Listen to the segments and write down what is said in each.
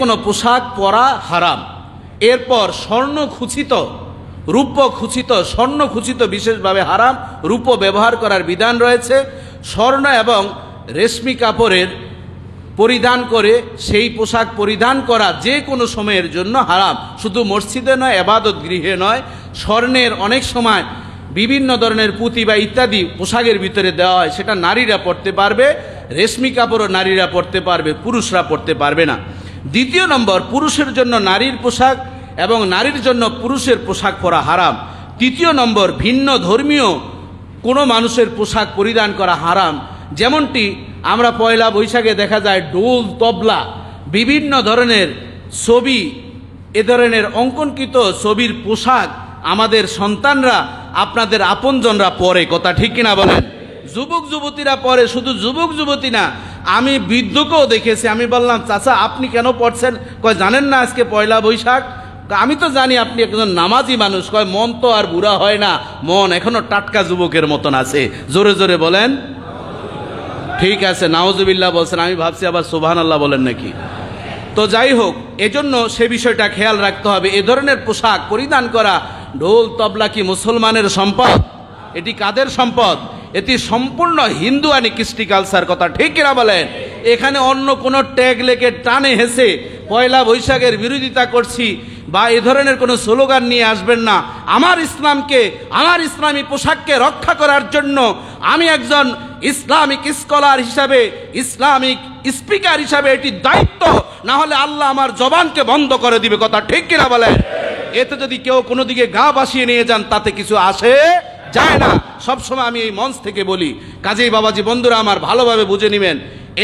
কোনো পোশাক পরা হারাম। এরপর স্বর্ণ খুচিত, রূপ খুচিত, স্বর্ণ খুচিত বিশেষভাবে হারাম, রূপ ব্যবহার করার বিধান রয়েছে। স্বর্ণ এবং রেশমি কাপড়ের পরিধান করে সেই পোশাক পরিধান করা যে কোনো সময়ের জন্য হারাম। শুধু মসজিদে নয়, এবাদত গৃহে নয়, স্বর্ণের অনেক সময় বিভিন্ন ধরনের পুঁতি বা ইত্যাদি পোশাকের ভিতরে দেওয়া হয়, সেটা নারীরা পড়তে পারবে, রেশমি কাপড়ও নারীরা পড়তে পারবে, পুরুষরা পড়তে পারবে না। দ্বিতীয় নম্বর, পুরুষের জন্য নারীর পোশাক এবং নারীর জন্য পুরুষের পোশাক পরা হারাম। তৃতীয় নম্বর, ভিন্ন ধর্মীয় কোনো মানুষের পোশাক পরিধান করা হারাম। যেমনটি আমরা পয়লা বৈশাখে দেখা যায় ডোল তবলা, বিভিন্ন ধরনের ছবি, এ ধরনের অঙ্কনকৃত ছবির পোশাক আমাদের সন্তানরা, আপনাদের আপনজনরা পরে, কথা ঠিক কিনা বলেন? যুবক যুবতীরা পরে, শুধু যুবক যুবতী না আমি বৃদ্ধকেও দেখেছি, আমি বললাম, চাচা, আপনি কেন পড়ছেন? কয়, জানেন না আজকে পয়লা বৈশাখ? আমি তো জানি আপনি একজন নামাজি মানুষ, কয়, মন তো আর বুড়া হয় না, মন এখনও টাটকা যুবকের মতন আছে। জোরে জোরে বলেন। ঠিক আছে নাওজুবিল্লাহ বলছেন, আমি ভাবছি আবার সুবহান আল্লাহ বলেন নাকি। তো যাই হোক, এজন্য সে বিষয়টা খেয়াল রাখতে হবে। এ ধরনের পোশাক পরিধান করা, ঢোল, তবলা কি মুসলমানের সম্পদ? এটি কাদের সম্পদ? এটি সম্পূর্ণ হিন্দু আনি কৃষ্টি কালচার কথা। ঠিক কিনা বলেন? এখানে অন্য কোনো ট্যাগ লেগে টানে হেসে পয়লা বৈশাখের বিরোধিতা করছি বা এ ধরনের কোনো স্লোগান নিয়ে আসবেন না। আমার ইসলামকে, আমার ইসলামী পোশাককে রক্ষা করার জন্য আমি একজন ইসলামিক স্কলার হিসাবে, ইসলামিক স্পিকার হিসাবে এটি দায়িত্ব। না হলে আল্লাহ আমার জবানকে বন্ধ করে দিবে কথা। ঠিক কিনা বলেন? এতে যদি কেউ কোনো দিকে গা বাসিয়ে নিয়ে যান, তাতে কিছু আসে যায় না। সবসময় আমি এই মঞ্চ থেকে বলি, কাজেই বাবাজি, বন্ধুরা আমার ভালোভাবে বুঝে নেবেন।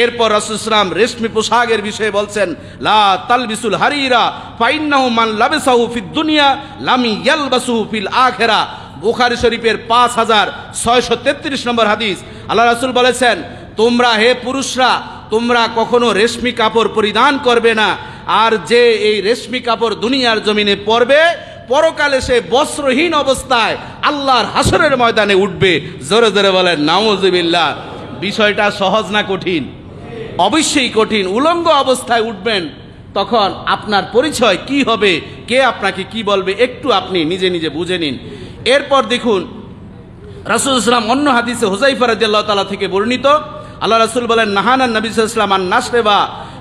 এরপর রসুলাম রেশমি পোশাকের বিষয়ে বলছেন, লা তালবিসুল হারিরা, ফাইন্নাহু মান লাবেসাহু দুনিয়া, লামি ইয়ালবাসুহু ফিল আখিরা। বুখারী শরীফের পাঁচ হাজার ছয়শো তেত্রিশ নম্বর হাদিস। আল্লাহ রাসূল বলেছেন, তোমরা হে পুরুষরা, তোমরা কখনো রেশমি কাপড় পরিধান করবে না। আর যে এই রেশমি কাপড় দুনিয়ার জমিনে পরবে পরকালে সে বস্ত্রহীন অবস্থায় আল্লাহর হাসরের ময়দানে উঠবে। জোরে জোরে বলেন, নাউজুবিল্লাহ, বিষয়টা সহজ না কঠিন? অবশ্যই কঠিন। উলঙ্গ অবস্থায় উঠবেন, তখন আপনার পরিচয় কি হবে, কে আপনাকে কি বলবে, একটু আপনি নিজে নিজে বুঝে নিন। এরপর দেখুন, রাসুল ইসলাম অন্য হাদিসে হুজাইফা রাদিয়াল্লাহু তাআলা থেকে বর্ণিত, আল্লাহ রাসূল বলেন, নাহানা নবী আলাইহি ওয়াসাল্লাম আন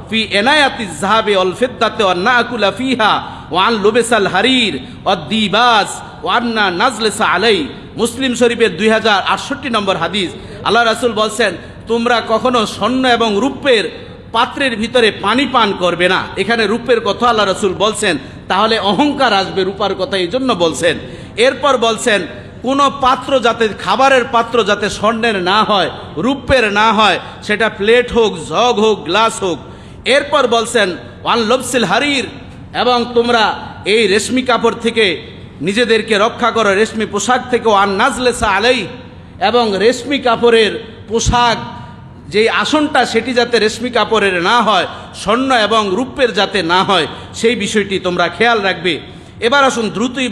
ফি এনায়াতি যাহাবি ওয়াল ফিদ্দাতি ওয়ান নাকুলা ফিহা ওয়ান লুবেসাল হারির ওয়াদ দিবাস ওয়ান্না নাজলেসা আলাই মুসলিম শরীফের দুই হাজার আটষট্টি নম্বর হাদিস। আল্লাহ রাসূল বলছেন, তোমরা কখনো স্বর্ণ এবং রূপের পাত্রের ভিতরে পানি পান করবে না। এখানে রূপের কথা আল্লাহ রসুল বলছেন, তাহলে অহংকার আসবে রূপার কথা এই জন্য বলছেন। এরপর বলছেন, কোনো পাত্র যাতে, খাবারের পাত্র যাতে স্বর্ণের না হয়, রূপের না হয়, সেটা প্লেট হোক, জগ হোক, গ্লাস হোক। এরপর বলছেন ওয়ান লবসিল হারির এবং তোমরা এই রেশমি কাপড় থেকে নিজেদেরকে রক্ষা করো, রেশমি পোশাক থেকে আর নাজলেসা আলাই এবং রেশমি কাপড়ের পোশাক, যেই আসনটা সেটি যাতে রেশমি কাপড়ের না হয়, স্বর্ণ এবং রূপের যাতে না হয়, সেই বিষয়টি তোমরা খেয়াল রাখবে। এবার আসুন দ্রুতই